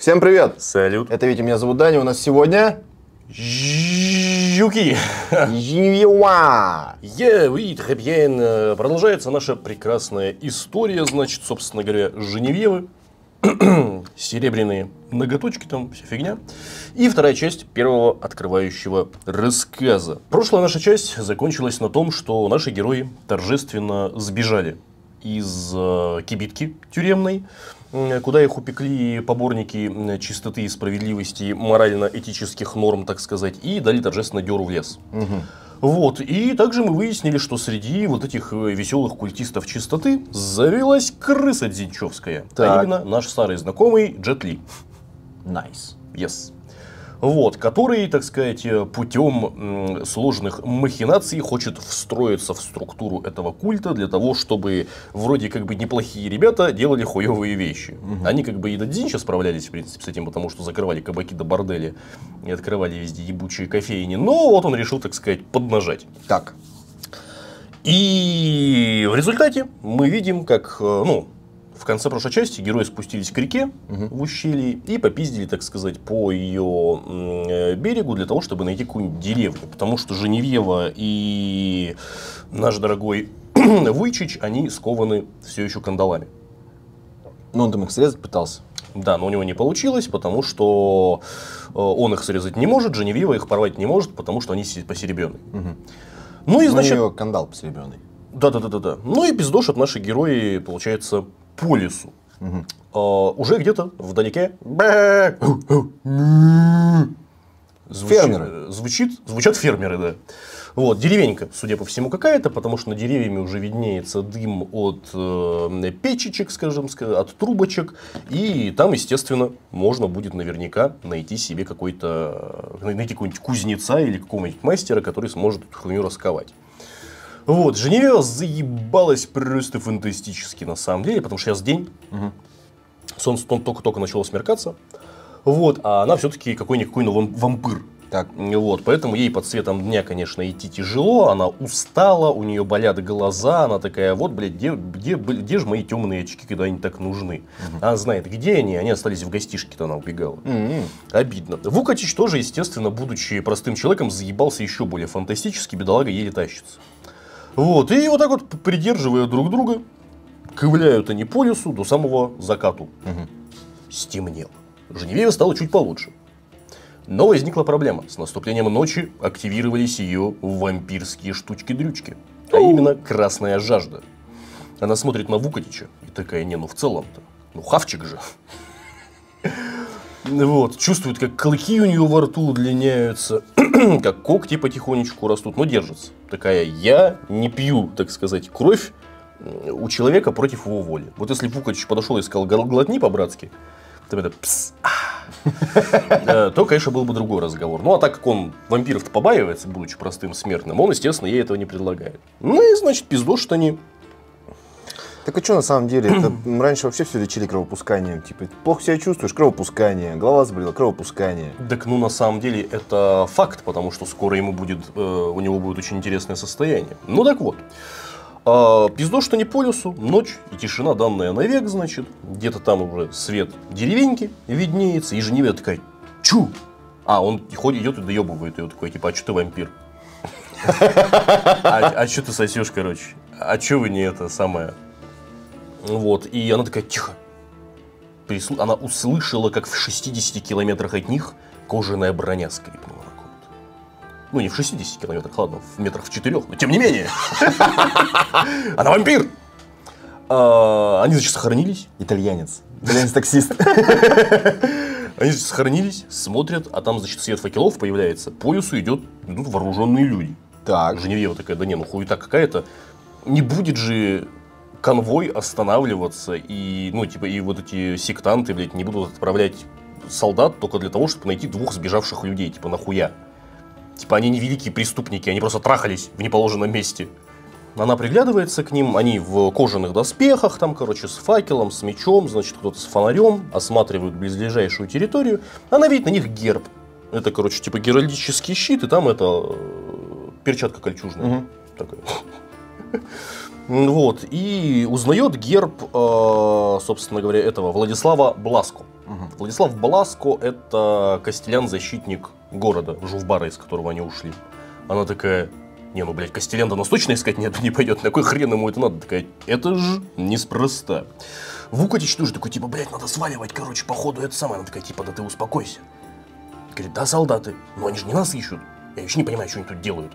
Всем привет! Салют. Это Витя, меня зовут Даня. У нас сегодня... Жуки. Жива! Oui, très bien. Продолжается наша прекрасная история, значит, собственно говоря, Женевьевы. Серебряные ноготочки там, вся фигня. И вторая часть первого открывающего рассказа. Прошлая наша часть закончилась на том, что наши герои торжественно сбежали из э, кибитки тюремной, куда их упекли поборники чистоты и справедливости, морально-этических норм, так сказать, и дали торжественно деру в лес. Вот, и также мы выяснили, что среди вот этих э, веселых культистов чистоты завелась крыса тзинчевская. А Так. именно наш старый знакомый Джет Ли. Nice. Yes. Вот, который, так сказать, э, путем сложных махинаций хочет встроиться в структуру этого культа для того, чтобы вроде как бы неплохие ребята делали хуевые вещи. Они как бы и до Дзинча справлялись, в принципе, с этим, потому что закрывали кабаки до бордели и открывали везде ебучие кофейни. Но вот он решил, так сказать, поднажать. Так, И в результате мы видим, как, э, ну, в конце прошлой части герои спустились к реке в ущелье и попиздили, так сказать, по ее э, берегу для того, чтобы найти какую-нибудь деревню. Потому что Женевьева и наш дорогой Вуйчич, они скованы все еще кандалами. ну он там их срезать пытался. Да, но у него не получилось, потому что э, он их срезать не может, Женевьева их порвать не может, потому что они се- посеребренные. Ну и значит... у него кандал посеребренный. Да, да, да, да, да. Ну и пиздошат наши герои, получается, по лесу. А, уже где-то вдалеке звучит- Фермеры. Звучит, звучат фермеры, да. Вот, деревенька, судя по всему, какая-то, потому что на деревьями уже виднеется дым от э, печечек, скажем, ска- от трубочек. И там, естественно, можно будет наверняка найти себе какой-то, э, найти какого-нибудь кузнеца или какого-нибудь мастера, который сможет эту хуйню расковать. Вот, Женевьева заебалась просто фантастически на самом деле, потому что сейчас день, солнце тон- только-только начало смеркаться, вот, а она все-таки какой-никакой, но вам- вампир. Так, Вот, поэтому ей под светом дня, конечно, идти тяжело, она устала, у нее болят глаза, она такая, вот, блядь, где, где, где же мои темные очки, когда они так нужны? Она знает, где они, они остались в гостишке-то, она убегала. М-м. Обидно. Вукатич тоже, естественно, будучи простым человеком, заебался еще более фантастически, бедолага еле тащится. Вот, и вот так вот, придерживая друг друга, ковыляют они по лесу до самого закату. Стемнело. Женевьева стало чуть получше. Но возникла проблема. С наступлением ночи активировались ее вампирские штучки-дрючки. А именно красная жажда. Она смотрит на Вукатича и такая, не, ну в целом-то, ну хавчик же. Вот, чувствует, как клыки у нее во рту удлиняются, как когти потихонечку растут, но держится. Такая, я не пью, так сказать, кровь у человека против его воли. Вот если Пукач подошел и сказал, «Гл- глотни по-братски, то это а». Э, то, конечно, был бы другой разговор. Ну, а так как он вампиров-то побаивается, будучи простым смертным, он, естественно, ей этого не предлагает. Ну, и, значит, пиздошат они. Так а что на самом деле? Это, раньше вообще все лечили кровопусканием. Типа, плохо себя чувствуешь, кровопускание. Голова заболела, кровопускание. Так, ну, на самом деле, это факт, потому что скоро ему будет, э, у него будет очень интересное состояние. Ну, так вот. А, Пиздо, что не по лесу, ночь и тишина данная навек, значит. Где-то там уже свет деревеньки виднеется, и Женевьева такая, чу! А, он ходит, идет и доебывает ее такой, типа, а что ты вампир? А что ты сосешь, короче? А что вы не это самое? Вот, и она такая, тихо, прислу- она услышала, как в 60 километрах от них кожаная броня скрипнула. Ну, не в 60 километрах, ладно, в метрах в четырех, но тем не менее. Она вампир! А, Они, значит, сохранились. Итальянец. Итальянец-таксист. Они значит, сохранились, смотрят, а там, значит, свет факелов появляется. По лесу идет, идут вооруженные люди. Так. Женевьева такая, да не, ну хуета какая-то. Не будет же конвой останавливаться и, ну, типа, и вот эти сектанты, блядь, не будут отправлять солдат только для того, чтобы найти двух сбежавших людей, типа, нахуя? Типа, они не великие преступники, они просто трахались в неположенном месте. Она приглядывается к ним, они в кожаных доспехах, там, короче, с факелом, с мечом, значит, кто-то с фонарем, осматривают близлежащую территорию. Она видит на них герб. Это, короче, типа геральдический щит, и там это э, перчатка кольчужная. Мгм. Такая. Вот, и узнает герб, э, собственно говоря, этого Владислава Бласко. Владислав Баласко – это костелян-защитник города, Жувбара, из которого они ушли. Она такая, не, ну, блядь, Костелян-то нас точно искать нет, не пойдет. На кой хрен ему это надо? Такая, это же неспроста. Вукатич тоже такой, типа, блядь, надо сваливать, короче, походу, это самое. Она такая, типа, да ты успокойся. Говорит, да, солдаты, но они же не нас ищут. Я еще не понимаю, что они тут делают.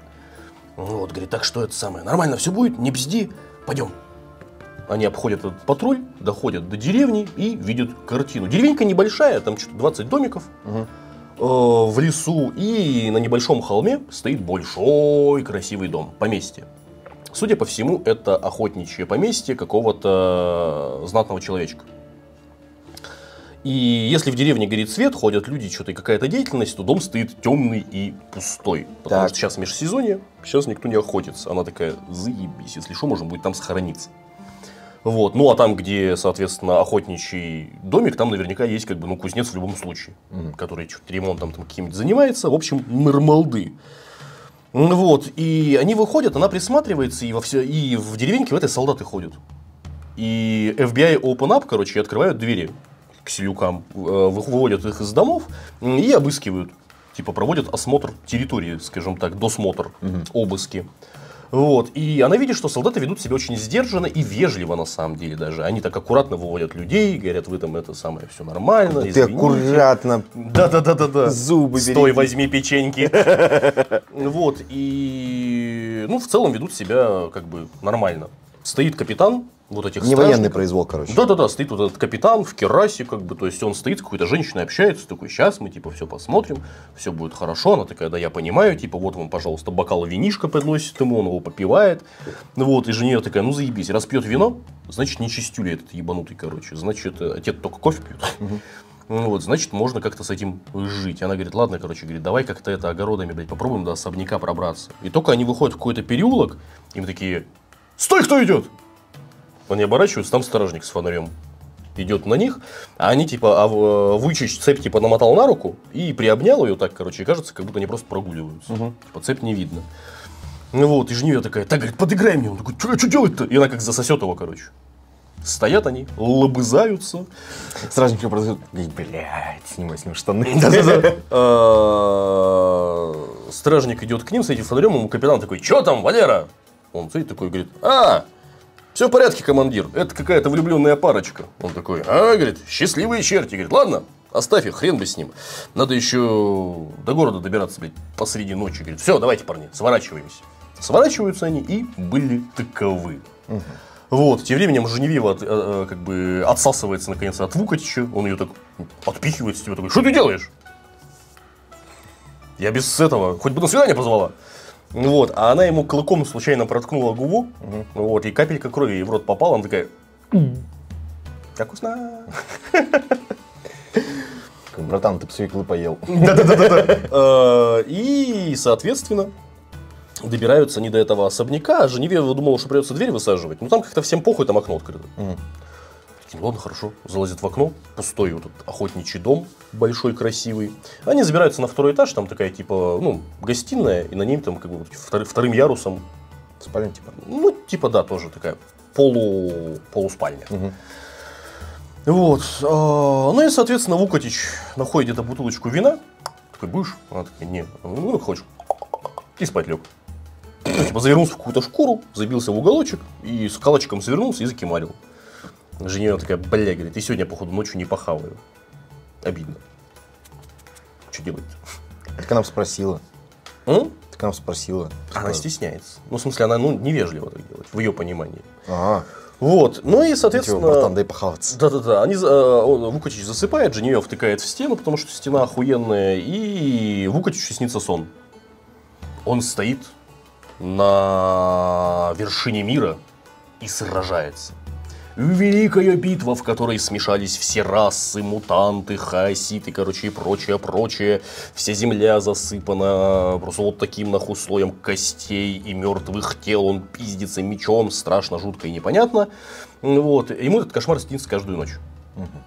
Вот, говорит, так что это самое, нормально все будет, не бзди, пойдем. Они обходят этот патруль, доходят до деревни и видят картину. Деревенька небольшая, там что-то 20 домиков Мгм. э, в лесу, и на небольшом холме стоит большой красивый дом, поместье. Судя по всему, это охотничье поместье какого-то знатного человечка. И если в деревне горит свет, ходят люди, что-то и какая-то деятельность, то дом стоит темный и пустой. Потому Так. что сейчас межсезонье, сейчас никто не охотится. Она такая, заебись, если что, можно будет там сохраниться. Вот. Ну, а там, где, соответственно, охотничий домик, там наверняка есть как бы, ну, кузнец в любом случае, который что-то ремонтом там каким-то занимается. В общем, нормалды. Вот, и они выходят, она присматривается, и, во все, и в деревеньке в этой солдаты ходят. И FBI Open Up, короче, и открывают двери к селюкам, э, вы- выводят их из домов и обыскивают. Типа проводят осмотр территории, скажем так, досмотр, обыски. Вот. И она видит, что солдаты ведут себя очень сдержанно и вежливо на самом деле даже. Они так аккуратно выводят людей, говорят, вы там это самое все нормально. Ты извините». аккуратно Да-да-да-да-да. зубы Стой, береги. возьми печеньки. Вот, и, ну, в целом ведут себя как бы нормально. Стоит капитан вот этих Не военный произвол, короче. Да-да-да, стоит вот этот капитан в керасе, как бы, то есть он стоит с какой-то женщиной, общается, такой, сейчас мы, типа, все посмотрим, все будет хорошо. Она такая, да, я понимаю, типа, вот вам, пожалуйста, бокал винишка подносит ему, он его попивает. Ну вот, и жена такая, ну заебись, раз пьет вино, значит, не чистюли этот ебанутый, короче, значит, э, те только кофе пьют. Ну вот, значит, можно как-то с этим жить. Она говорит, ладно, короче, говорит, давай как-то это огородами, блядь, попробуем до особняка пробраться. И только они выходят в какой-то переулок, и мы такие, стой, кто идет? Они оборачиваются, там стражник с фонарем идет на них, а они типа, а в- Вуйчич цепь типа намотал на руку и приобнял ее так, короче, и кажется, как будто они просто прогуливаются. Типа цепь не видно. Ну вот, и жнивья такая, так, говорит, подыграй мне. Он такой, что делать-то? И она как засосет его, короче. Стоят они, лобызаются. Стражники продают. Блять, снимай с ним штаны. А, Стражник идет к ним с этим фонарем, ему капитан такой, что там, Валера? Он стоит такой, говорит, а, все в порядке, командир, это какая-то влюбленная парочка. Он такой, а, говорит, счастливые черти. Говорит, ладно, оставь их, хрен бы с ним. Надо еще до города добираться, блядь, посреди ночи. Говорит, все, давайте, парни, сворачиваемся. Сворачиваются они и были таковы. Вот, тем временем Женевьева от- э, э, как бы отсасывается наконец от Вукатича, он ее так отпихивает с тебя такой, что ты делаешь? Я без этого, хоть бы на свидание позвала. Ну Вот, а она ему клыком случайно проткнула губу, вот, и капелька крови ей в рот попала, она такая, как вкусно. Братан, ты свеклы поел. Да-да-да-да. Э, И, соответственно, добираются они до этого особняка, Женевьева думала, что придется дверь высаживать, но там как-то всем похуй, там окно открыто. Ладно, хорошо. Залазят в окно, пустой вот этот охотничий дом, большой, красивый. Они забираются на второй этаж, там такая, типа, ну, гостиная, и на ней там, как бы, вот втор- вторым ярусом, Спальня, типа. ну, типа, да, тоже такая полу, полуспальня. Мгм. Вот. а, Ну и, соответственно, Вукатич находит где-то бутылочку вина. Такой, будешь? Она такая. Ну, ну, хочешь. И спать лег. Ну, типа, завернулся в какую-то шкуру, забился в уголочек и с калачиком завернулся и закимарил. Женя такая, бля, говорит, ты сегодня, походу, ночью не похаваю. Обидно. Что делать? Так она спросила. М? Так она спросила. Она стесняется. Ну, в смысле, она ну, невежливо так делает, в ее понимании. А, Вот. Ну и, типа, соответственно... братан, дай похаваться. Да-да-да, они, э, Вукачич засыпает, Женевьева втыкает в стену, потому что стена охуенная, и Вукачичу снится сон. Он стоит на вершине мира и сражается. Великая битва, в которой смешались все расы, мутанты, хаоситы, короче, и прочее, прочее. Вся земля засыпана просто вот таким нахуй слоем костей и мертвых тел. Он пиздится мечом, страшно, жутко и непонятно. Вот. Ему этот кошмар снится каждую ночь.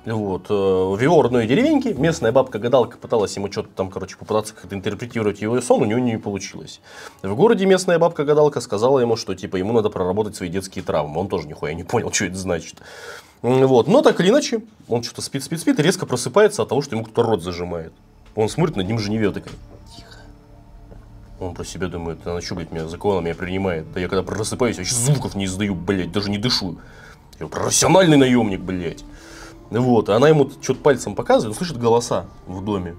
Вот. э, В его родной деревеньке местная бабка-гадалка пыталась ему что-то там, короче, попытаться как-то интерпретировать его сон, у него не получилось. В городе местная бабка-гадалка сказала ему, что типа ему надо проработать свои детские травмы. Он тоже нихуя не понял, что это значит. Вот. Но так или иначе, он что-то спит, спит, спит и резко просыпается от того, что ему кто-то рот зажимает. Он смотрит, над ним Женевьева такая, тихо. Он про себя думает, она что, блядь, меня, за кого она меня принимает? Да я когда просыпаюсь, я вообще звуков не издаю, блядь, даже не дышу. Я профессиональный наемник, блядь. Вот, а она ему что-то пальцем показывает, он слышит голоса в доме.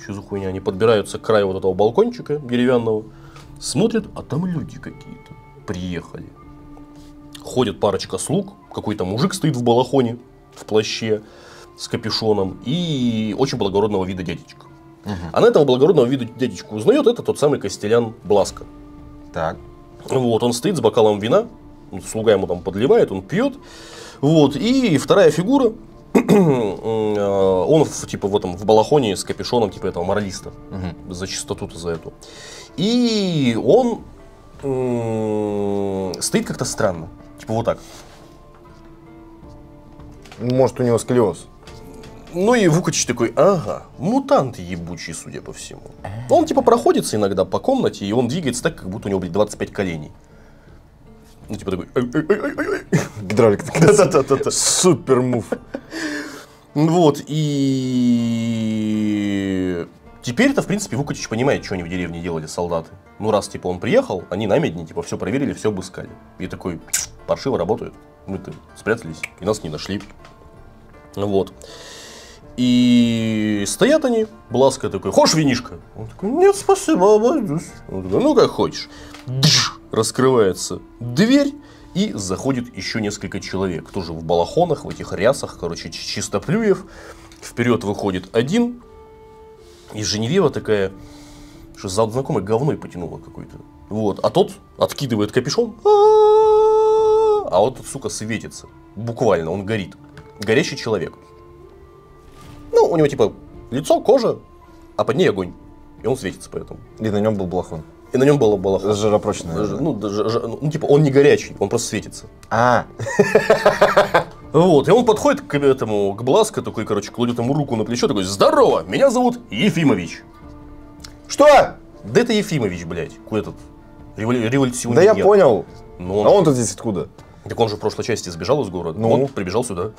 Что за хуйня? Они подбираются к краю вот этого балкончика деревянного, смотрят, а там люди какие-то приехали. Ходит парочка слуг, какой-то мужик стоит в балахоне, в плаще, с капюшоном, и очень благородного вида дядечка. Она этого благородного вида дядечку узнает, это тот самый Костелян Бласка. Так. Вот, он стоит с бокалом вина, слуга ему там подливает, он пьет. Вот, и вторая фигура, он в, типа в этом в балахоне с капюшоном типа этого моралиста за чистоту-то за эту. И он стоит как-то странно, типа вот так. Может, у него сколиоз. Ну и Вукач такой, ага, мутант ебучий, судя по всему. Он типа проходится иногда по комнате, и он двигается так, как будто у него, блядь, 25 коленей. Ну, типа такой... Гидравлик. Супер мув. Вот, и... Теперь-то, в принципе, Вукачич понимает, что они в деревне делали солдаты. Ну, раз, типа, он приехал, они намедни, типа, все проверили, все обыскали. И такой, паршиво работают. Мы-то спрятались, и нас не нашли. Вот. И стоят они, Бласка такой, хочешь винишко? Он такой, нет, спасибо, обойдусь. Он такой, ну как хочешь. Дж! Раскрывается дверь, и заходит еще несколько человек. Тоже в балахонах, в этих рясах, короче, чистоплюев. Вперед выходит один. И Женевьева такая, что за знакомой говной потянула какой-то. Вот. А тот откидывает капюшон. А вот тут, сука, светится. Буквально, он горит. Горящий человек. Ну, у него типа лицо, кожа, а под ней огонь. И он светится поэтому. И на нем был блохон. И на нем было балахон. Жаропрочный. Даже, Ну, даже, жа- ну, типа, он не горячий, он просто светится. А, Вот, и он подходит к этому, к Бласко, такой, короче, кладет ему руку на плечо, такой, здорово, меня зовут Ефимович. что? Да это Ефимович, блядь, какой этот револю- революционер. Да я понял. Ну, он, А он-то здесь откуда? Так он же в прошлой части сбежал из города, Ну? он прибежал сюда.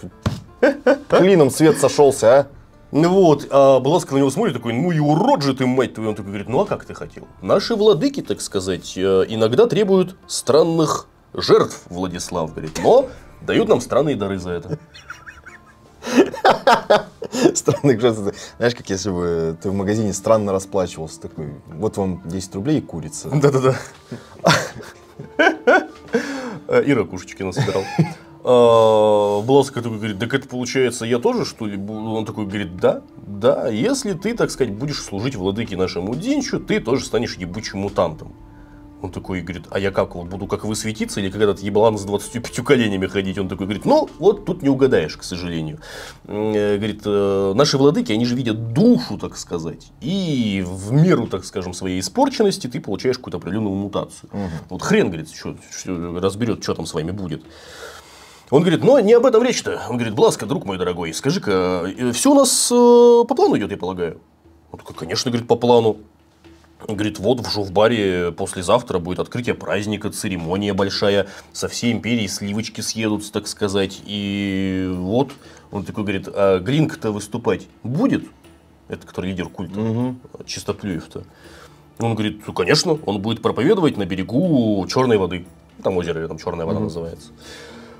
Клином свет сошелся, а? Ну вот, а Бласко на него смотрит, такой, ну и урод же ты, мать твою. Он такой говорит, ну а как ты хотел? Наши владыки, так сказать, э, иногда требуют странных жертв, Владислав говорит, но дают нам странные дары за это. Странных жест. Знаешь, как если бы ты в магазине странно расплачивался. Такой, вот вам 10 рублей и курица. Да-да-да. Ира кушечки насобирал. А, Бласко такой говорит, так это получается я тоже что ли? бу-?» Он такой говорит, да, да, если ты, так сказать, будешь служить владыке нашему Динчу, ты тоже станешь ебучим мутантом. Он такой говорит, а я как, вот буду как вы светиться, или как этот еблан с 25 коленями ходить? Он такой говорит, ну, вот тут не угадаешь, к сожалению. Э, Говорит, «э, наши владыки, они же видят душу, так сказать, и в меру, так скажем, своей испорченности ты получаешь какую-то определенную мутацию. Вот хрен, говорит, что, разберет, что там с вами будет. Он говорит, ну не об этом речь-то. Он говорит, Бласка, друг мой дорогой, скажи-ка, все у нас э, по плану идет, я полагаю? Он такой, конечно, говорит, по плану. Он говорит, вот в Жовбаре послезавтра будет открытие праздника, церемония большая, со всей империи сливочки съедутся, так сказать. И вот, он такой говорит, а Глинк-то выступать будет? Это который лидер культа, Чистоплюев-то. Он говорит, ну, конечно, он будет проповедовать на берегу Черной воды. Там озеро, там Черная вода называется.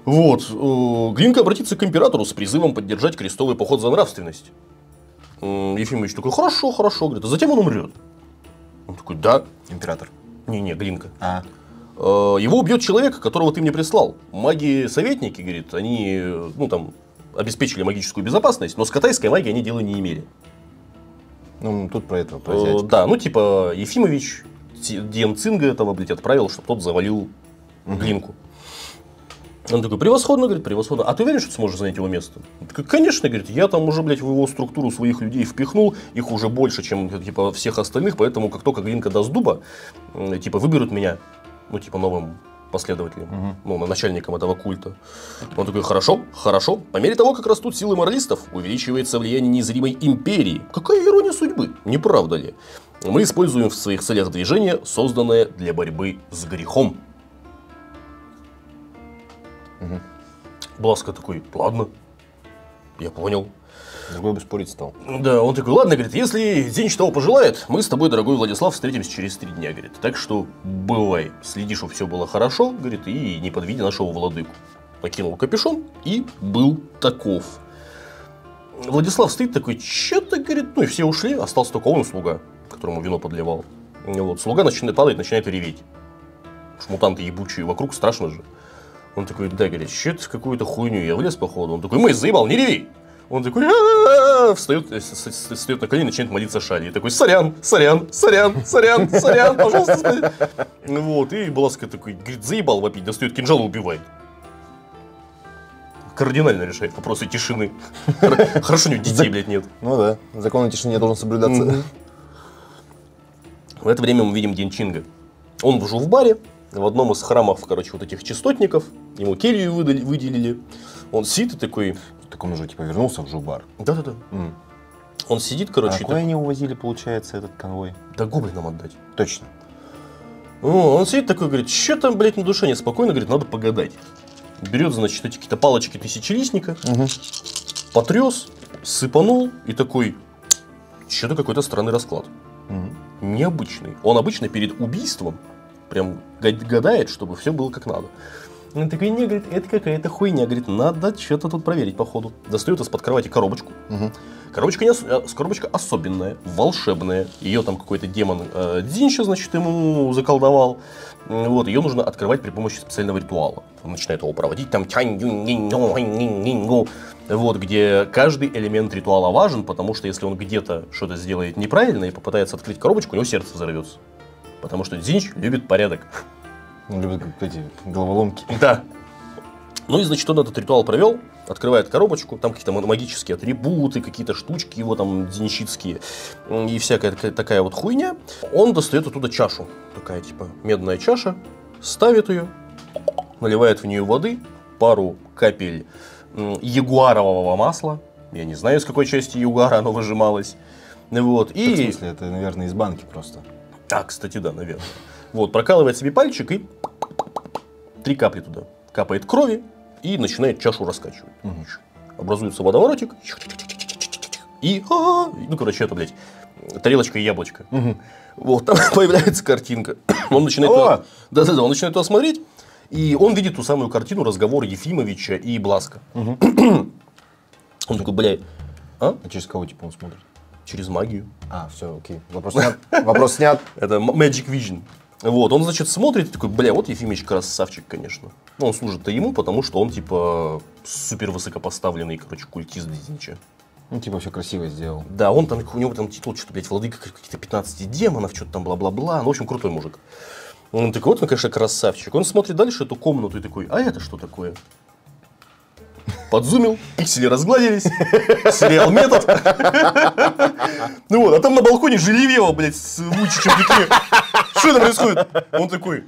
Вот. э, Глинка обратится к императору с призывом поддержать крестовый поход за нравственность. Ефимович такой, хорошо, хорошо, говорит, а затем он умрет. Он такой, да. Император. Не-не, Глинка. А. Э, Его убьет человек, которого ты мне прислал. Маги-советники, говорит, они, ну там, обеспечили магическую безопасность, но с катайской магией они дела не имели. Ну, тут про этого, про Э, зятя. Да, ну типа Ефимович Диен Цинга этого, блядь, отправил, чтобы тот завалил Глинку. Он такой, превосходно, говорит, превосходно. А ты уверен, что сможешь занять его место? Он такой, конечно, говорит, я там уже, блядь, в его структуру своих людей впихнул, их уже больше, чем, типа, всех остальных, поэтому как только Глинка даст дуба, типа, выберут меня, ну, типа, новым последователем, ну, на- начальником этого культа. Он такой, хорошо, хорошо. По мере того, как растут силы моралистов, увеличивается влияние незримой империи. Какая ирония судьбы, не правда ли? Мы используем в своих целях движение, созданное для борьбы с грехом. Бласка такой, ладно, я понял. Другой бы спорить стал. Да, он такой, ладно, говорит, если день того пожелает, мы с тобой, дорогой Владислав, встретимся через три дня, говорит. Так что бывай, следи, чтобы все было хорошо, говорит, и не подведи нашего владыку. Накинул капюшон и был таков. Владислав стоит такой, что-то, говорит, ну и все ушли, остался только он, слуга, которому вино подливал. Вот, слуга начинает падать, начинает реветь. Уж мутанты ебучие вокруг, страшно же. Он такой, да, говорит, что-то какую-то хуйню я влез, походу. Он такой, мы заебал, не реви! Он такой, встает, э, с- с- встает на колени, начинает молиться Шаре. И такой, сорян, сорян, сорян, сорян, сорян, пожалуйста, спаси». Вот, и Бласка такой, говорит, заебал вопить, достает кинжал и убивает. Кардинально решает вопросы тишины. Хор- Хорошо, у него детей, блядь, нет. Ну да, закон о тишине должен соблюдаться. В это время мы видим Денчинга. Он уже в баре, в одном из храмов, короче, вот этих частотников. Ему келью выдали- выделили. Он сидит и такой... Так он уже типа вернулся в Жубар. Да-да-да. М. Он сидит, А короче, и какой так, они увозили, получается, этот конвой? да гоблинам отдать. Точно. Ну, он сидит такой, говорит, что там, блядь, на душе неспокойно, говорит, надо погадать. Берет, значит, эти какие-то палочки тысячелистника, потряс, сыпанул и такой, что-то какой-то странный расклад. Мгм. необычный. Он обычно перед убийством прям га- гадает, чтобы все было как надо. Он такой, не, говорит, это какая-то хуйня. Говорит, надо что-то тут проверить, походу. Достает из-под кровати коробочку. Мгм. Коробочка, не ос- э, коробочка особенная, волшебная. Ее там какой-то демон э, Дзинча, значит, ему заколдовал. Вот, ее нужно открывать при помощи специального ритуала. Он начинает его проводить, там вот, где каждый элемент ритуала важен, потому что если он где-то что-то сделает неправильно и попытается открыть коробочку, у него сердце взорвется. Потому что Дзинч любит порядок. Он любит эти головоломки. Да. Ну и, значит, он этот ритуал провел, открывает коробочку, там какие-то ма- магические атрибуты, какие-то штучки его там денщицкие и всякая такая, вот хуйня. Он достает оттуда чашу, такая типа медная чаша, ставит ее, наливает в нее воды, пару капель ягуарового масла. Я не знаю, из какой части ягуара оно выжималось. Вот. Так, в И... смысле, это, наверное, из банки просто. А, кстати, да, наверное. Вот, прокалывает себе пальчик и три капли туда. Капает крови и начинает чашу раскачивать. Образуется водоворотик. И, а, ну, короче, это, блядь, тарелочка и яблочко. Вот, там появляется картинка. Он начинает... Туда- Да-да-да, он начинает туда смотреть, и он видит ту самую картину разговора Ефимовича и Бласка. Он такой, бля, а? А через кого типа он смотрит? Через магию. А, все, окей. Вопрос снят. Вопрос снят. Это Magic Vision. Вот, он, значит, смотрит и такой, бля, вот Ефимович красавчик, конечно. Ну, он служит-то ему, потому что он, типа, супер высокопоставленный, короче, культист Дизинча. Ну, типа, все красиво сделал. Да, он там, у него там титул, что-то, блядь, владыка каких-то 15 демонов, что-то там бла-бла-бла. Ну, в общем, крутой мужик. Он такой, вот он, конечно, красавчик. Он смотрит дальше эту комнату и такой, а это что такое? Подзумил, пиксели разгладились, сериал метод. Ну вот, а там на балконе Желевева, блядь, с Вучичем. Что там происходит? Он такой,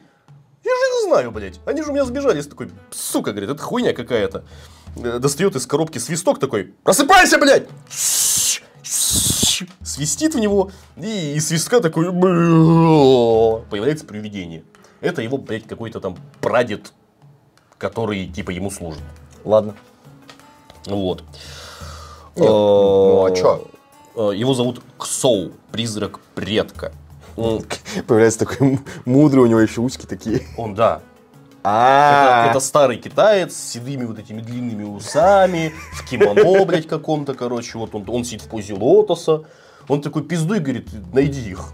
я же их знаю, блядь. Они же у меня сбежали. Я такой, сука, говорит, это хуйня какая-то. Э, Достает из коробки свисток такой, просыпайся, блядь! Свистит в него, и из свистка такой появляется привидение. Это его, блядь, какой-то там прадед, который, типа, ему служит. Ладно. Вот. Нет, ну, а чё? Э, Его зовут Ксоу, призрак предка. Он, Появляется такой мудрый, у него еще усики такие. он, да, Это, А, это старый китаец с седыми вот этими длинными усами, в кимоно, блядь, каком-то, короче. Вот он, он сидит в позе лотоса. Он такой, пиздуй, говорит, найди их.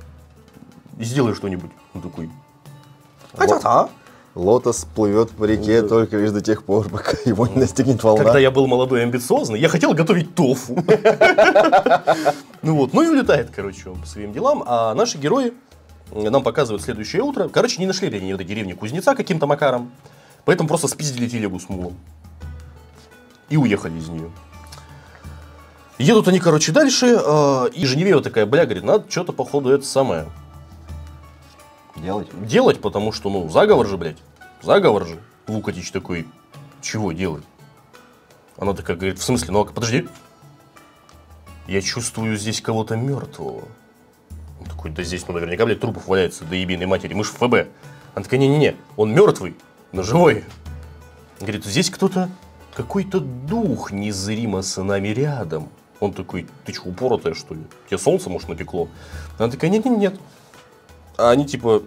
И сделай что-нибудь. Он такой, а Лотос плывет по реке только лишь до тех пор, пока его не настигнет волна. Когда я был молодой и амбициозный, я хотел готовить тофу. Ну вот, ну и улетает, короче, по своим делам. А наши герои м, нам показывают следующее утро. Короче, не нашли они в этой деревне кузнеца каким-то макаром. Поэтому просто спиздили телегу с мулом. И уехали из нее. Едут они, короче, дальше, э, и Женевьева такая, бля, говорит, надо что-то, походу, это самое Делать? делать, потому что, ну, заговор же, блядь. заговор же. Вукатич такой, чего делает? Она такая говорит, в смысле, ну подожди. Я чувствую здесь кого-то мертвого. Он такой, да здесь, ну, наверняка, блядь, трупов валяется, да ебиной матери, мы ж в ФБ. Она такая, не-не-не, он мертвый, но живой. Говорит, здесь кто-то, какой-то дух незримо с нами рядом. Он такой, ты что, упоротая, что ли? Тебе солнце, может, напекло? Она такая, нет-нет-нет. А они, типа,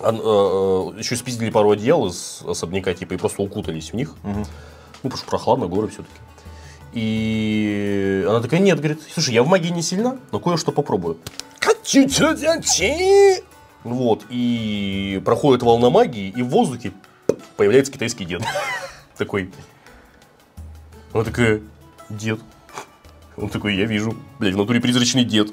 а, а, еще спиздили пару одеял из особняка, типа, и просто укутались в них. Мгм. Ну, потому что прохладно, горы все-таки. И она такая, нет, говорит, слушай, я в магии не сильна, но кое-что попробую. Вот, и проходит волна магии, и в воздухе появляется китайский дед. Такой. Она такая, дед. Он такой, я вижу. Блядь, в натуре призрачный дед.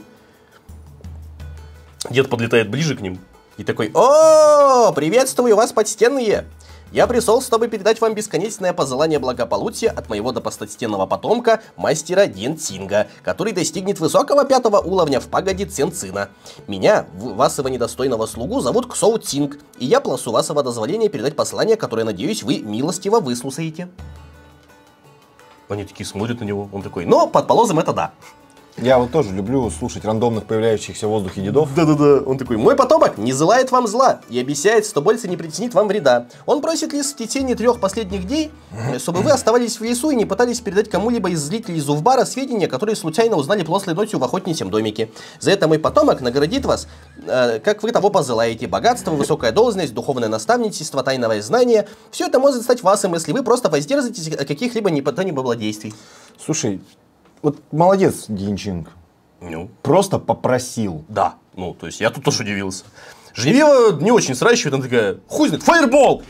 Дед подлетает ближе к ним и такой, о, приветствую вас, подстенные. Я пришел, чтобы передать вам бесконечное пожелание благополучия от моего допостатстенного потомка, мастера Дин Цинга, который достигнет высокого пятого уровня в пагоде Ценцина. Меня, в- вашего недостойного слугу, зовут Ксоу Цинг, и я пласу вашего дозволения передать послание, которое, надеюсь, вы милостиво выслушаете. Они такие смотрят на него, он такой, ну, под полозом это да. Я вот тоже люблю слушать рандомных появляющихся в воздухе дедов. Да-да-да. Он такой, мой потомок не желает вам зла и обещает, что больше не причинит вам вреда. Он просит лишь в течение трех последних дней, э, чтобы вы оставались в лесу и не пытались передать кому-либо из зрителей Зувбара сведения, которые случайно узнали прошлой ночью в охотничьем домике. За это мой потомок наградит вас, э, как вы того пожелаете. Богатство, высокая должность, духовное наставничество, тайновое знание. Все это может стать вашим, если вы просто воздержитесь от каких-либо непотонибо действий. Слушай, вот молодец, Динчинг. Ну, Просто попросил. Да, ну, то есть я тут тоже удивился. Женевьева не очень сращивает, она такая, хуй знает, фаербол!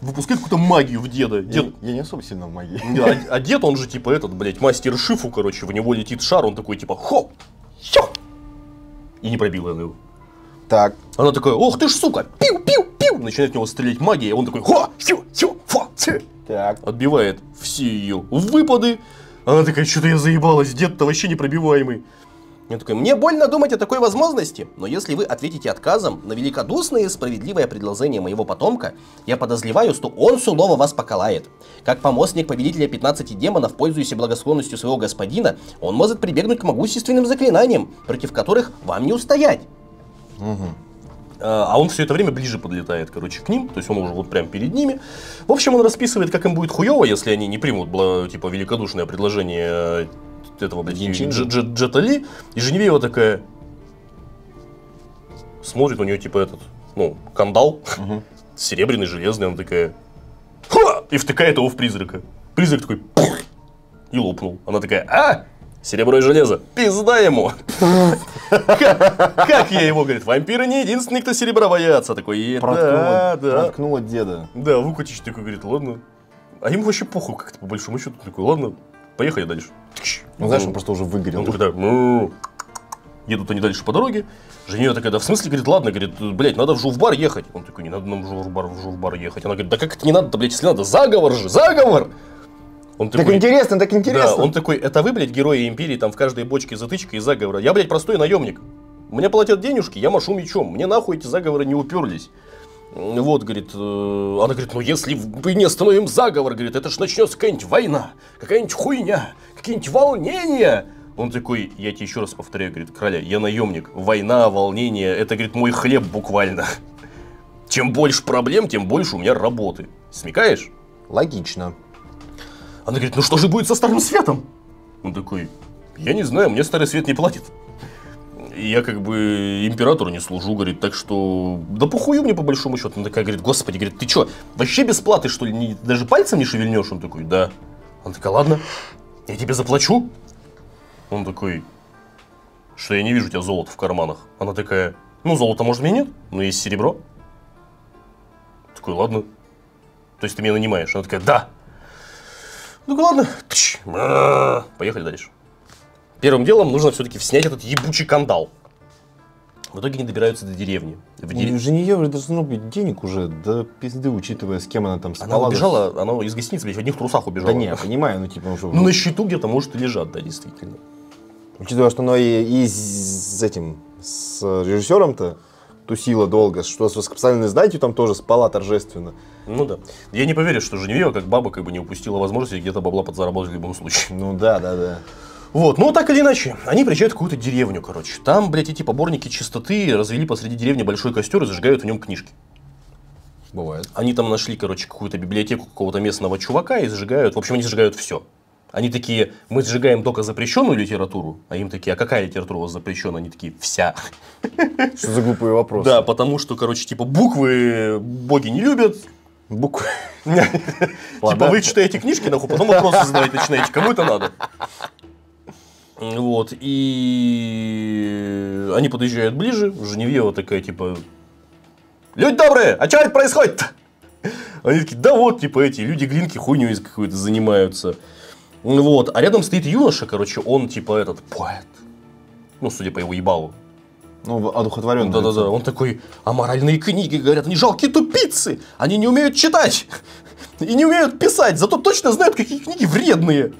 Выпускает какую-то магию в деда. Я, Дед, я не особо сильно в магии. а, а дед, он же типа этот, блядь, мастер Шифу, короче, в него летит шар, он такой типа, хоп, щё! И не пробила она его. Так, Она такая, ох ты ж, сука, пиу-пиу-пиу! Начинает в него стрелять магия, он такой, хо, сю, сю, фа, цы. так. Отбивает все ее выпады. Она такая, что-то я заебалась, дед-то вообще непробиваемый. Я такой, мне больно думать о такой возможности, но если вы ответите отказом на великодушное и справедливое предложение моего потомка, я подозреваю, что он сурово вас поколает. Как помощник повелителя 15 демонов, пользуясь благосклонностью своего господина, он может прибегнуть к могущественным заклинаниям, против которых вам не устоять. А он все это время ближе подлетает, короче, к ним, то есть он уже вот прям перед ними. В общем, он расписывает, как им будет хуево, если они не примут, типа, великодушное предложение э, этого, блядь, Джета Ли. И Женевьева такая смотрит, у нее типа этот, ну, кандал, серебряный, железный, она такая «Ха!» и втыкает его в призрака. Призрак такой «Пух!» и лопнул. Она такая, а, серебро и железо, пизда ему. Как как я его, говорит, вампиры не единственные, кто серебра боятся. Такой, «Е, Проткнула, да, да. проткнула деда. Да, Вукатич такой говорит, ладно. А ему вообще похуй как-то, по большому счету. Такой, ладно, поехали дальше. Ну, знаешь, он просто уже выгорел. Он такой, да, «Ну». едут они дальше по дороге. Женя такая, да в смысле, говорит, ладно, говорит, блядь, надо в Жувбар ехать. Он такой, не надо нам в Жувбар, в Жувбар ехать. Она говорит, да как это не надо, блядь, если надо, заговор же, заговор. Он Так такой, интересно, так да, интересно. он такой, это вы, блядь, герои империи, там в каждой бочке затычка и заговора. Я, блядь, простой наемник. Мне платят денежки, я машу мечом. Мне нахуй эти заговоры не уперлись. Вот, говорит, э, она говорит, ну если мы не остановим заговор, говорит, это ж начнется какая-нибудь война, какая-нибудь хуйня, какие-нибудь волнения. Он такой, я тебе еще раз повторяю, говорит, короля, я наемник, война, волнение, это, говорит, мой хлеб буквально. Чем больше проблем, тем больше у меня работы. Смекаешь? Логично. Она говорит, ну что же будет со Старым Светом? Он такой, я не знаю, мне Старый Свет не платит. Я как бы императору не служу, говорит, так что, да похую мне по большому счету. Она такая говорит, господи, говорит, ты что, вообще без что ли, не- даже пальцем не шевельнешь? Он такой, да. Она такая, ладно, я тебе заплачу. Он такой, что я не вижу у тебя золота в карманах. Она такая, ну золота может меня нет, но есть серебро. Такой, ладно. То есть ты меня нанимаешь? Она такая, да. Ну ладно. Тш, а, Поехали дальше. Первым делом нужно все-таки снять этот ебучий кандал. В итоге не добираются до деревни. В дерев- Женевьевы должно быть денег уже, да пизды, учитывая, с кем она там Она спала. убежала, она из гостиницы, блядь, в одних трусах убежала. Да не, я понимаю, ну типа уже... Ну на счету где-то, может, и лежат, да, действительно. Учитывая, что она и, и с этим, с режиссером-то тусила долго, что с высокопоставленной знатью там тоже спала торжественно. Ну да. Я не поверю, что Женевьева, как баба, как бы не упустила возможности где-то бабла подзаработать в любом случае. Ну да, да, да. Вот, ну так или иначе, они приезжают в какую-то деревню, короче. Там, блядь, эти поборники чистоты развели посреди деревни большой костер и зажигают в нем книжки. Бывает. Они там нашли, короче, какую-то библиотеку какого-то местного чувака и сжигают. В общем, они сжигают все. Они такие, мы сжигаем только запрещенную литературу, а им такие, а какая литература у вас запрещена? Они такие, вся. Что за глупые вопросы? Да, потому что, короче, типа буквы боги не любят. Буквы. Типа вы читаете книжки, нахуй, потом вопросы задавать начинаете, кому это надо? Вот, и они подъезжают ближе, Женевьева такая, типа, люди добрые, а что это происходит-то? Они такие, да вот, типа, эти люди глинки хуйню какой-то занимаются. Вот, а рядом стоит юноша, короче, он, типа, этот, поэт. Ну, судя по его ебалу. Ну, одухотворенный. Да-да-да, он такой, аморальные книги, говорят, они жалкие тупицы, они не умеют читать и не умеют писать, зато точно знают, какие книги вредные.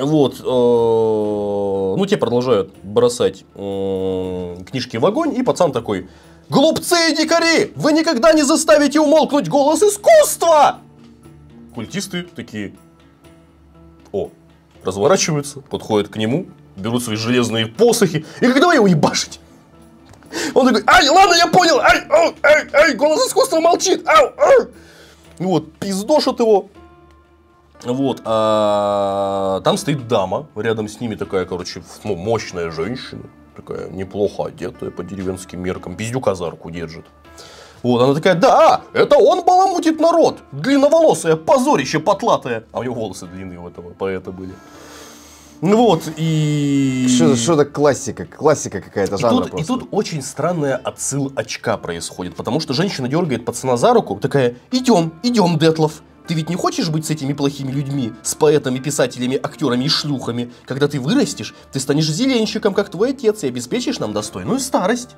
Вот, э, ну, те продолжают бросать э, книжки в огонь, и пацан такой, глупцы и дикари, вы никогда не заставите умолкнуть голос искусства! Культисты такие, о, разворачиваются, подходят к нему, берут свои железные посохи и как давай его ебашить. Он такой, ай, ладно, я понял, ай, ай, ай, ай, голос искусства молчит, ау, ау. Ну вот, пиздошат его. Вот, а там стоит дама, рядом с ними такая, короче, ну, мощная женщина, такая неплохо одетая по деревенским меркам, пиздюка за руку держит. Вот, она такая, да, это он баламутит народ, длинноволосая, позорище потлатая. А у него волосы длинные у этого поэта были. Ну вот, и... Что-то классика, классика какая-то и жанра тут, просто. и тут очень странная отсыл очка происходит, потому что женщина дергает пацана за руку, такая, идем, идем, Детлов, ты ведь не хочешь быть с этими плохими людьми, с поэтами, писателями, актерами и шлюхами? Когда ты вырастешь, ты станешь зеленщиком, как твой отец, и обеспечишь нам достойную старость.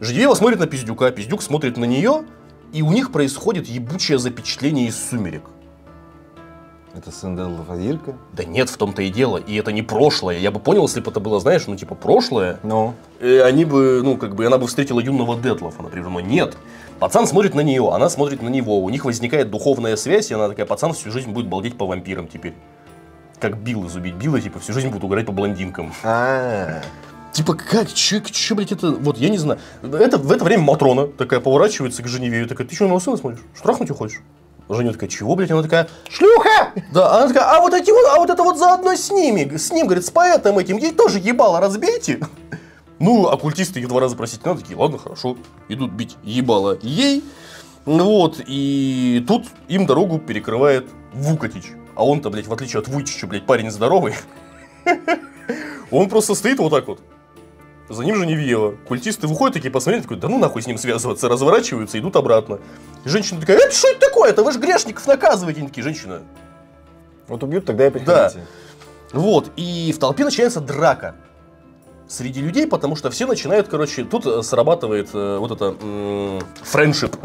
Жидеева смотрит на Пиздюка, Пиздюк смотрит на нее, и у них происходит ебучее запечатление из «Сумерек». Это Сенделла Фадилька? Да нет, в том-то и дело. И это не прошлое. Я бы понял, если бы это было, знаешь, ну типа прошлое. Ну. И они бы, ну как бы, она бы встретила юного Детлофа, например. Но нет. Пацан смотрит на нее, она смотрит на него. У них возникает духовная связь, и она такая, пацан всю жизнь будет балдеть по вампирам теперь. Как Билл из «Убить Билла», типа, всю жизнь будет угорать по блондинкам. А, Типа, как, че, че, блядь, это, вот, я не знаю. Это, в это время Матрона такая поворачивается к Женеве и такая, ты что, на сына смотришь? Штрахнуть его хочешь? Женя такая, чего, блядь? Она такая, шлюха! Да, она такая, а вот эти вот, а вот это вот заодно с ними, с ним, говорит, с поэтом этим, ей тоже ебало разбейте. Ну, оккультисты их два раза просить надо, такие, ладно, хорошо, идут бить ебало ей. Вот, и тут им дорогу перекрывает Вукатич. А он-то, блядь, в отличие от Вуйчича, блядь, парень здоровый. Он просто стоит вот так вот. За ним же Невьева. Культисты выходят такие, посмотрели, такой, да ну нахуй с ним связываться, разворачиваются, идут обратно. И женщина такая, это что это такое? Это вы же грешников наказываете. Они такие, женщина. вот убьют, тогда и приходите. Вот, и в толпе начинается драка среди людей, потому что все начинают, короче, тут э, срабатывает э, вот это френдшип.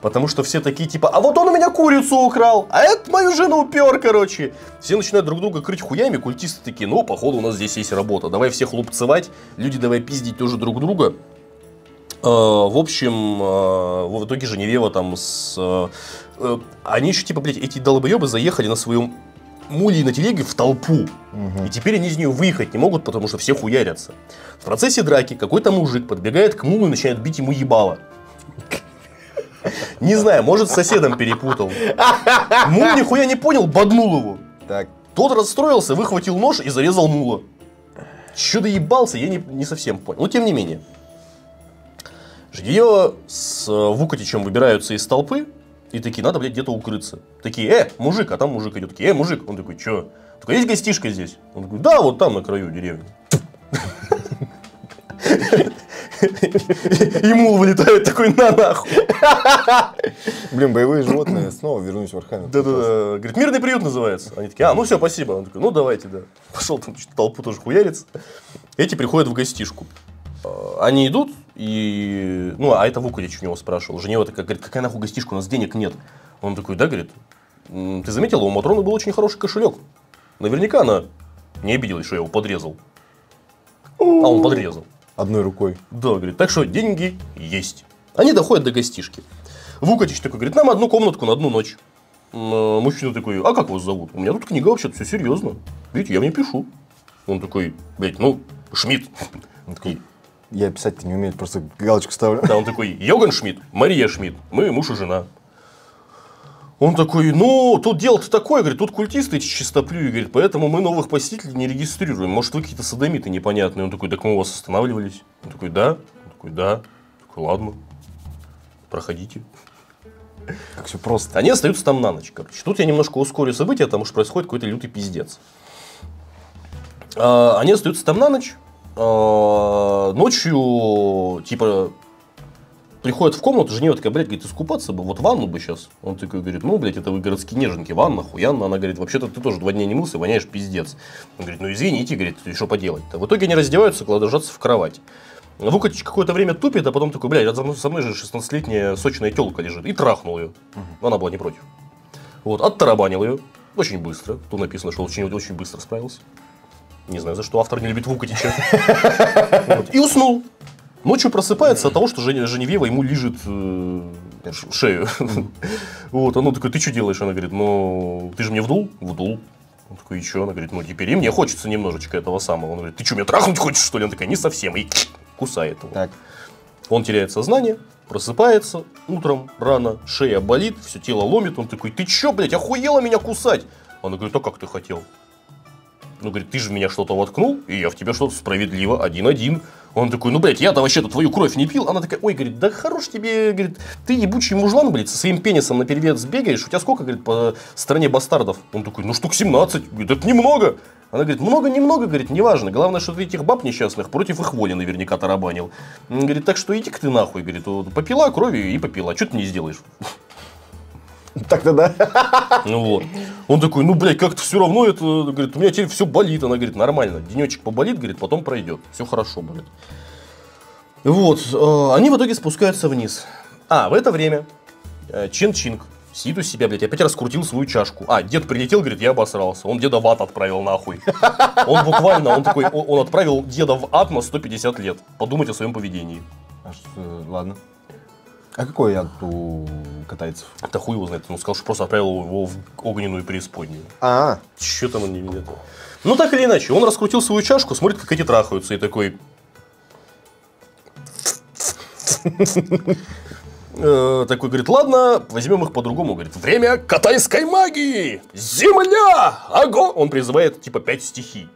Потому что все такие типа, а вот он у меня курицу украл, а это мою жену упер, короче. Все начинают друг друга крыть хуями, культисты такие, ну, походу у нас здесь есть работа, давай всех лупцевать, люди давай пиздить тоже друг друга. Э, В общем, э, в итоге Женевьева там с... Они еще, типа, блядь, эти долбоебы заехали на своем муле и на телеге в толпу. Мгм. И теперь они из нее выехать не могут, потому что все хуярятся. В процессе драки какой-то мужик подбегает к мулу и начинает бить ему ебало. Не знаю, может с соседом перепутал. Мул нихуя не понял, боднул его. Так, Тот расстроился, выхватил нож и зарезал мула. Че доебался, я не, не совсем понял. Но тем не менее. Жидеева с э, Вукатичем выбираются из толпы и такие, надо, блядь, где-то укрыться. Такие, э, мужик, а там мужик идет. Такие, э, мужик. Он такой, че? Такой, есть гостишка здесь? Он такой, да, вот там на краю деревни. И мул вылетает такой, на нахуй. блин, боевые животные, снова вернусь в Архангельск. Да-да-да. Говорит, мирный приют называется. Они такие, а, ну все, спасибо. Он такой, ну давайте, да. Пошел там толпу тоже хуярится. Эти приходят в гостишку. А, Они идут, и... Ну, а это Вукулич у него спрашивал. Женева такая, говорит, какая нахуй гостишка, у нас денег нет. Он такой, да, говорит, «М, ты заметила, у Матроны был очень хороший кошелек. Наверняка она не обиделась, что я его подрезал. А он подрезал. Одной рукой. Да, говорит, так что деньги есть. Они доходят до гостишки. Вукатич такой говорит, нам одну комнатку на одну ночь. Э, Мужчина такой, а как вас зовут? У меня тут книга вообще-то, все серьезно. Видите, я в ней пишу. Он такой, блядь, ну, Шмидт. Он такой, я писать-то не умею, просто галочку ставлю. Да, он такой, Йоган Шмидт, Мария Шмидт, мы муж и жена. Он такой, ну, тут дело-то такое, говорит, тут культисты эти чистоплюи, говорит, поэтому мы новых посетителей не регистрируем. Может, вы какие-то садомиты непонятные. Он такой, так мы у вас останавливались. Он такой, да? Он такой, да. Он такой, ладно, проходите. Как все просто. Они остаются там на ночь, короче. Тут я немножко ускорю события, потому что происходит какой-то лютый пиздец. А, Они остаются там на ночь. А, Ночью, типа, приходят в комнату, жене такая, блядь, говорит, искупаться бы, вот ванну бы сейчас. Он такой говорит, ну, блядь, это вы городские неженки, ванна, хуянна. Она говорит, вообще-то ты тоже два дня не мылся, воняешь пиздец. Он говорит, ну, извините, говорит, что поделать-то. В итоге они раздеваются, ложатся в кровать. Вукатич какое-то время тупит, а потом такой, блядь, рядом со мной- со мной же 16-летняя сочная телка лежит. И трахнул ее. Она была не против. Вот, оттарабанил ее. Очень быстро. Тут написано, что очень, очень быстро справился. Не знаю, за что автор не любит Вукатича. И уснул. Ночью просыпается от того, что Женевьева ему лежит э, шею. Вот, он такой, ты что делаешь? Она говорит, ну, ты же мне вдул? Вдул. Он такой, и что? Она говорит, ну, теперь и мне хочется немножечко этого самого. Он говорит, ты что, меня трахнуть хочешь, что ли? Она такая, не совсем. И кусает его. Так, Он теряет сознание, просыпается утром рано, шея болит, все тело ломит. Он такой, ты чё, блядь, охуела меня кусать? Она говорит, а как ты хотел? Ну, говорит, ты же меня что-то воткнул, и я в тебя что-то справедливо, один-один. Он такой, ну, блядь, я-то вообще-то твою кровь не пил. Она такая, ой, говорит, да хорош тебе, говорит, ты ебучий мужлан, блядь, со своим пенисом на перевес бегаешь, у тебя сколько, говорит, по стране бастардов? Он такой, ну, штук 17, говорит, это немного. Она говорит, много-немного, говорит, неважно. Главное, что ты этих баб несчастных против их воли наверняка тарабанил. Он говорит, так что иди-ка ты нахуй, говорит, попила крови и попила, что ты не сделаешь? Так-то да. Ну вот. Он такой, ну, блядь, как-то все равно это, говорит, у меня теперь все болит. Она говорит, нормально, денечек поболит, говорит, потом пройдет. Все хорошо будет. Вот, э, они в итоге спускаются вниз. А, в это время э, Чин-Чинг сидит у себя, блядь, опять раскрутил свою чашку. А, дед прилетел, говорит, я обосрался. Он деда в ад отправил нахуй. Он буквально, он такой, он отправил деда в ад на 150 лет. Подумать о своем поведении. А что, ладно. А какой яд у катайцев? Это хуй его знает. Он сказал, что просто отправил его в огненную преисподнюю. А, Че там он не видит? Ну, так или иначе, он раскрутил свою чашку, смотрит, как эти трахаются, и такой... Э, Такой говорит, ладно, возьмем их по-другому. Говорит, время катайской магии! Земля! Огонь! Он призывает, типа, пять стихий.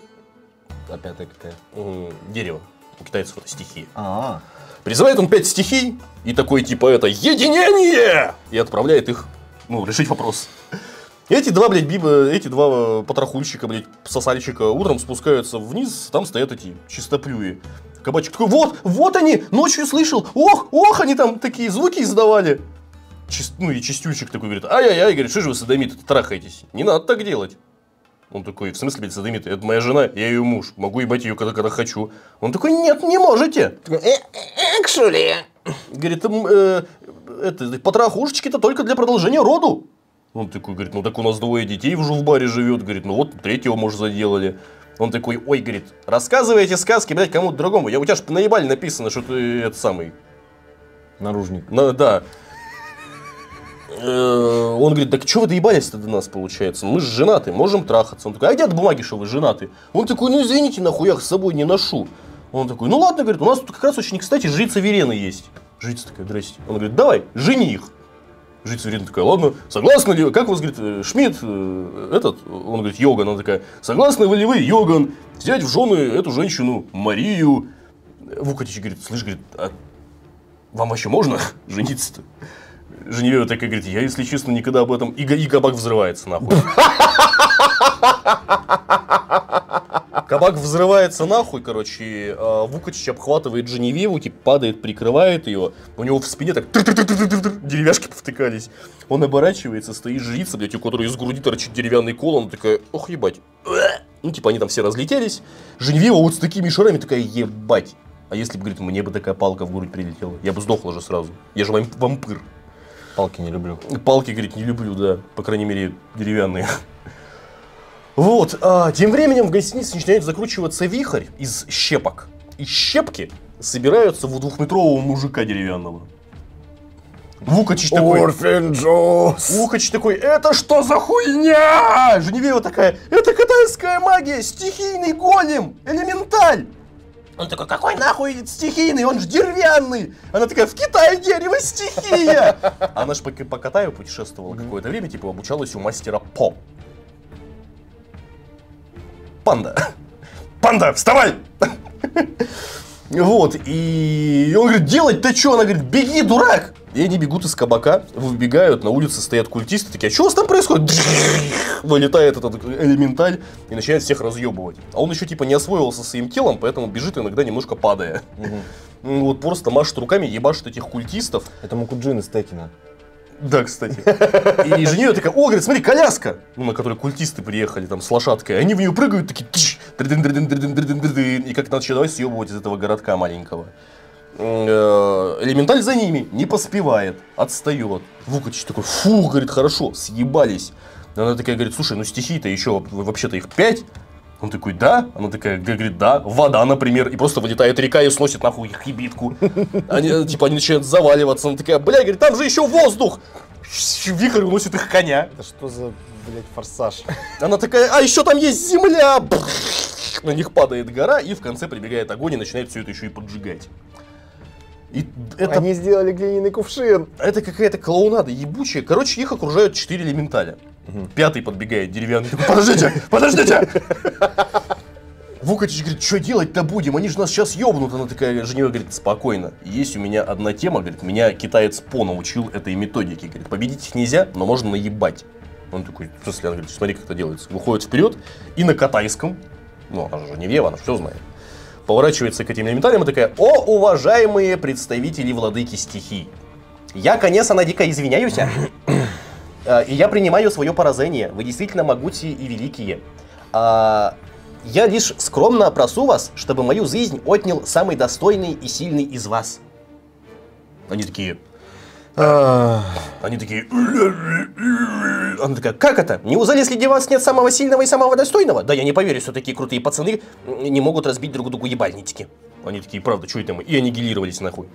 а пятая какая? Дерево. У китайцев это стихии. А, Призывает он пять стихий и такой типа это единение и отправляет их, ну, решить вопрос. Эти два, блядь, биба, эти два э, потрохульщика, блядь, сосальщика утром спускаются вниз, там стоят эти чистоплюи. Кабачик такой, вот, вот они, ночью слышал, ох, ох, они там такие звуки издавали. Чис- ну и чистючек такой говорит, ай-яй-яй, говорит, что же вы садомиты трахаетесь? Не надо так делать. Он такой, в смысле, блядь, садомиты? Это моя жена, я ее муж, могу ебать ее, когда, когда хочу. Он такой, нет, не можете. Экшули. Говорит, «М, э, это, потрохушечки-то только для продолжения роду. Он такой, говорит, ну так у нас двое детей уже в баре живет. Говорит, ну вот третьего, может, заделали. Он такой, ой, говорит, рассказывайте сказки, блядь, кому-то другому. Я, у тебя же наебали написано, что ты это самый. Наружник. На- да. Э, Он говорит, так что вы доебались-то до нас, получается? Мы же женаты, можем трахаться. Он такой, а где от бумаги, что вы женаты? Он такой, ну извините, нахуй, я с собой не ношу. Он такой, ну ладно, говорит, у нас тут как раз очень кстати жрица Верена есть. Жрица такая, здрасте. Он говорит, давай, жени их. Жрица Верена такая, ладно, согласны ли вы, как вас, говорит, э, Шмидт, э, этот, он говорит, Йоган, она такая, согласны ли вы, Йоган, взять в жены эту женщину, Марию? Вукатич говорит, слышь, говорит, а вам вообще можно жениться-то? Женевьева такая говорит, я, если честно, никогда об этом... И, и кабак взрывается, нахуй. Кабак взрывается нахуй, короче, а Вукачич обхватывает Женевьеву, типа падает, прикрывает ее. У него в спине так деревяшки повтыкались. Он оборачивается, стоит жрица, блядь, у которой из груди торчит деревянный кол, она такая, ох, ебать. Ну, типа, они там все разлетелись. Женевьева вот с такими шарами такая, ебать. А если бы, говорит, мне бы такая палка в грудь прилетела, я бы сдохла же сразу. Я же вамп- вампир. Палки не люблю. Палки, говорит, не люблю, да. По крайней мере, деревянные. Вот. а, тем временем в гостинице начинает закручиваться вихрь из щепок. И щепки собираются в двухметрового мужика деревянного. Вукач такой... Орфин Джоус! Вукач такой, это что за хуйня? Женевьева такая, это китайская магия, стихийный голем, элементаль. Он такой, какой нахуй стихийный, он же деревянный. Она такая, в Китае дерево стихия. Она же по, по Китаю путешествовала какое-то время, типа обучалась у мастера По. Панда. Панда, вставай! Вот, и он говорит, делать-то что? Она говорит, беги, дурак! И они бегут из кабака, выбегают, на улице стоят культисты, такие, а что у вас там происходит? Вылетает этот элементаль и начинает всех разъебывать. А он еще типа не освоился своим телом, поэтому бежит иногда немножко падая. Ну, Вот просто машет руками, ебашит этих культистов. Это Мукуджин из Текина. Да, кстати. И Женева такая, о, говорит, смотри, коляска, ну, на которой культисты приехали там с лошадкой. Они в нее прыгают, такие, тридын-тридын-тридын-тридын-тридын, и как надо давай съебывать из этого городка маленького. Элементаль за ними не поспевает, отстает. Вукач такой, фу, говорит, хорошо, съебались. Она такая говорит, слушай, ну стихи-то еще вообще-то их пять. Он такой, да? Она такая, говорит, да. Вода, например. И просто вылетает река и сносит нахуй их ебитку. Они, типа, они начинают заваливаться. Она такая, бля, говорит, там же еще воздух. Вихрь уносит их коня. Это что за, блядь, форсаж? Она такая, а еще там есть земля. На них падает гора, и в конце прибегает огонь и начинает все это еще и поджигать. И это, Они сделали глиняный кувшин. это какая-то клоунада ебучая. Короче, их окружают четыре элементаля. Пятый подбегает деревянный. такой, Подождите, подождите! Вукатич говорит, что делать-то будем? Они же нас сейчас ебнут. Она такая, Женева говорит, спокойно. Есть у меня одна тема, говорит, меня китаец По научил этой методике. Говорит, победить их нельзя, но можно наебать. Он такой, в смысле, она говорит, смотри, как это делается. Выходит вперед и на китайском, ну, она же Женевьева, она все знает, поворачивается к этим элементарям и такая, о, уважаемые представители владыки стихий. Я, конечно, дико извиняюсь, а, и я принимаю свое поражение. Вы действительно могучие и великие. А, Я лишь скромно прошу вас, чтобы мою жизнь отнял самый достойный и сильный из вас. Они такие, они такие... Она такая, как это? Неужели среди вас нет самого сильного и самого достойного? Да я не поверю, что такие крутые пацаны не могут разбить друг другу ебальнички. Они такие, правда, что это мы? И аннигилировались нахуй.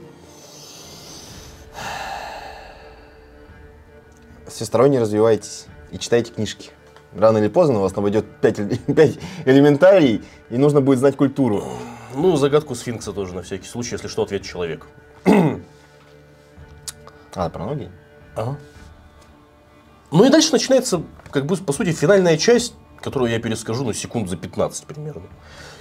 Всесторонне развивайтесь и читайте книжки. Рано или поздно у вас наведет 5, элементарий, и нужно будет знать культуру. Ну, загадку сфинкса тоже на всякий случай, если что, ответ человек. А, про ноги? Ага. Ну и дальше начинается, как бы, по сути, финальная часть, которую я перескажу, ну, секунд за 15 примерно.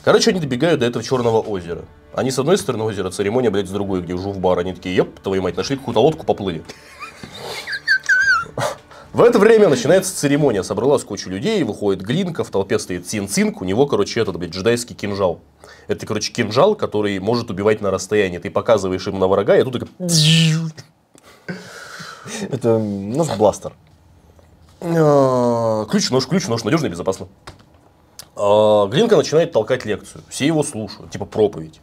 Короче, они добегают до этого Черного озера. Они с одной стороны озера, церемония, блядь, с другой, где уже в бар. Они такие, еп, твою мать, нашли какую-то лодку, поплыли. В это время начинается церемония. Собралась куча людей, выходит Глинка, в толпе стоит Цин Цинк, у него, короче, этот, блядь, джедайский кинжал. Это, короче, кинжал, который может убивать на расстоянии. Ты показываешь им на врага, и тут такой... Это нож-бластер. А, Ключ, нож, ключ, нож, надежно и безопасно. А, Глинка начинает толкать лекцию. Все его слушают, типа проповедь.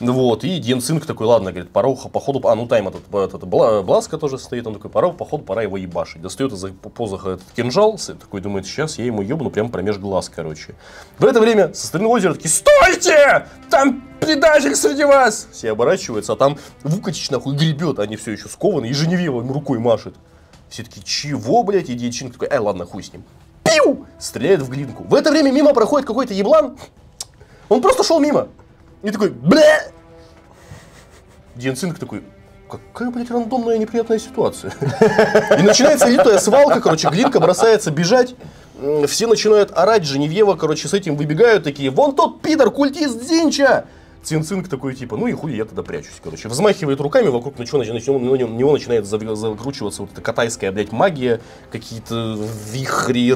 Ну Вот, и Ден Цинк такой, ладно, говорит, пора походу, а, ну тайм этот, этот Бла- Бласка тоже стоит, он такой, пора, походу, пора его ебашить. Достает из-за позаха этот кинжал, такой думает, сейчас я ему ебну прямо промеж глаз, короче. В это время со стороны озера такие, стойте! Там предатель среди вас! Все оборачиваются, а там Вукачич нахуй гребет, они все еще скованы, и Женевьева рукой машет. Все такие, чего, блядь, и Дьяченко такой, ай, ладно, хуй с ним. Пиу! Стреляет в глинку. В это время мимо проходит какой-то еблан. Он просто шел мимо. И такой, бля! Дьяченко такой, какая, блядь, рандомная неприятная ситуация. И начинается лютая свалка, короче, глинка бросается бежать. Все начинают орать, Женевьева, короче, с этим выбегают такие, вон тот пидор, культист Зинча! Цинцинг такой, типа, ну и хуй, я тогда прячусь, короче. Взмахивает руками, вокруг нач- нач- у него начинает закручиваться вот эта катайская, блядь, магия, какие-то вихри,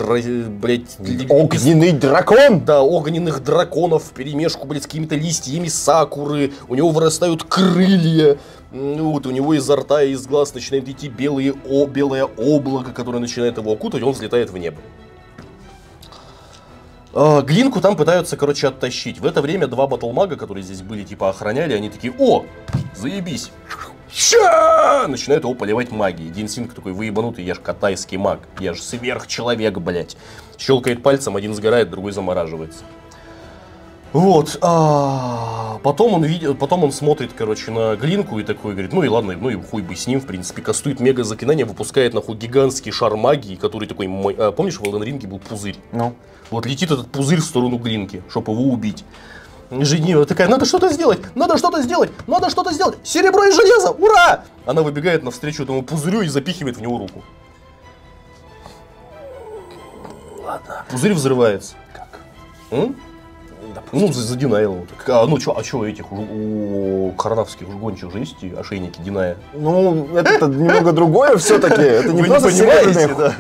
блядь, Огненный дракон! да, огненных драконов в перемешку, блядь, с какими-то листьями сакуры, у него вырастают крылья, вот, у него изо рта и из глаз начинает идти белые, о, белое облако, которое начинает его окутать, и он взлетает в небо. А, Глинку там пытаются, короче, оттащить. В это время два батлмага, которые здесь были, типа, охраняли, они такие, о, заебись. Ща! Начинают его поливать магией. Дин Синг такой, вы ебанутый, я ж катайский маг, я ж сверхчеловек, блядь. Щелкает пальцем, один сгорает, другой замораживается. Вот. а, потом он видит, потом он смотрит, короче, на глинку и такой говорит, ну и ладно, ну и хуй бы с ним, в принципе, кастует мега заклинание, выпускает нахуй гигантский шар магии, который такой, а, помнишь, в Elden Ring был пузырь? Ну, Вот летит этот пузырь в сторону глинки, чтобы его убить. Женева такая, надо что-то сделать, надо что-то сделать, надо что-то сделать, серебро и железо, ура! Она выбегает навстречу этому пузырю и запихивает в него руку. Ладно. Пузырь взрывается. Как? Ну, за, за Динайл. Так, А, ну, чё, а чё, этих у, у карнавских уж гончих же есть ошейники Диная? ну это немного другое все-таки. Это не просто серебряные да.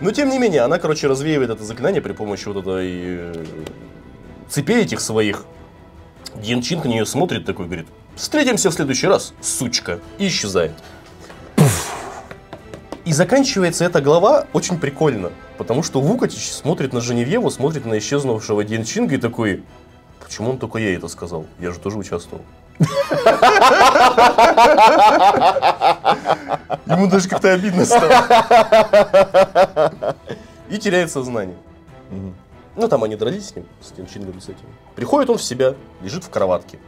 Но тем не менее, она, короче, развеивает это заклинание при помощи вот этой э, цепей этих своих. Дин Чинг на нее смотрит такой, говорит, встретимся в следующий раз, сучка, и исчезает. И заканчивается эта глава очень прикольно, потому что Вукатич смотрит на Женевьеву, смотрит на исчезнувшего Дин Чинга и такой, почему он только я это сказал? Я же тоже участвовал. Ему даже как-то обидно стало. И теряет сознание. Ну, там они дрались с ним, с тем Чингом, с этим. Приходит он в себя, лежит в кроватке.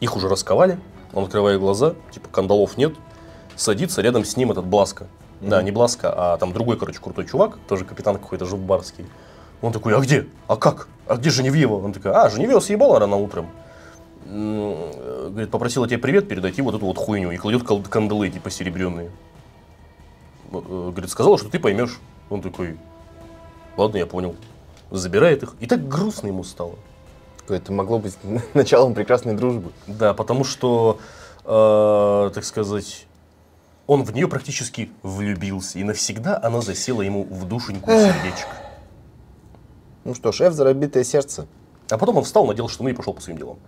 Их уже расковали, он открывает глаза, типа кандалов нет. Садится рядом с ним этот Бласка. Да, не Бласка, а там другой, короче, крутой чувак, тоже капитан какой-то жубарский. Он такой, а где? А как? А где Женевьева? Он такой, а, Женевьева съебала рано утром. Говорит, попросила тебе привет передать и вот эту вот хуйню. И кладет кандалы, типа, серебряные. Э, Говорит, сказала, что ты поймешь. Он такой, ладно, я понял. Забирает их. И так грустно ему стало. Это могло быть началом прекрасной дружбы. Да, потому что, э, так сказать, он в нее практически влюбился. И навсегда она засела ему в душеньку сердечко. Ну что, шеф, заробитое сердце. А потом он встал, надел штаны и пошел по своим делам.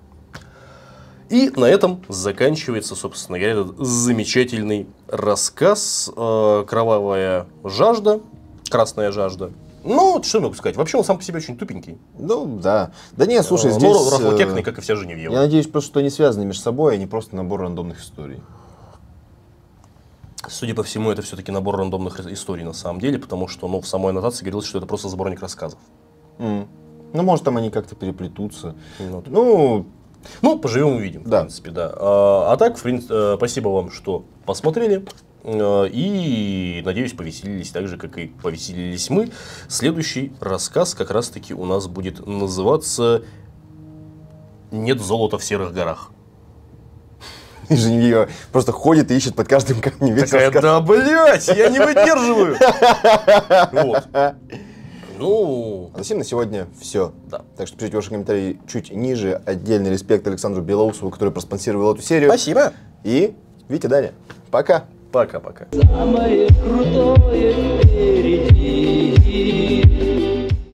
И на этом заканчивается, собственно говоря, этот замечательный рассказ э, «Кровавая жажда», «Красная жажда». Ну, что я могу сказать? Вообще он сам по себе очень тупенький. Ну, да. Да не, слушай, Э, здесь... Но рафлокекный, э, как и вся Женевьева. Я надеюсь, просто, что они связаны между собой, а не просто набор рандомных историй. Судя по всему, это все-таки набор рандомных историй на самом деле, потому что ну, в самой аннотации говорилось, что это просто сборник рассказов. М. Ну, может, там они как-то переплетутся. Вот. Ну, Ну, поживем увидим, Да. в принципе, да. А, а так, в принципе, э, спасибо вам, что посмотрели. Э, И, надеюсь, повеселились так же, как и повеселились мы. Следующий рассказ как раз-таки у нас будет называться «Нет золота в серых горах». и Женевьева просто ходит и ищет под каждым камнем весь Такая, рассказ. да, блядь, я не выдерживаю. Вот. Ну, А на сегодня все. да. Так что пишите ваши комментарии чуть ниже. Отдельный респект Александру Белоусову, который проспонсировал эту серию. Спасибо. И Витя Даня. Пока. Пока-пока. Самое крутое впереди.